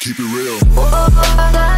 Keep it real. Oh, oh, oh,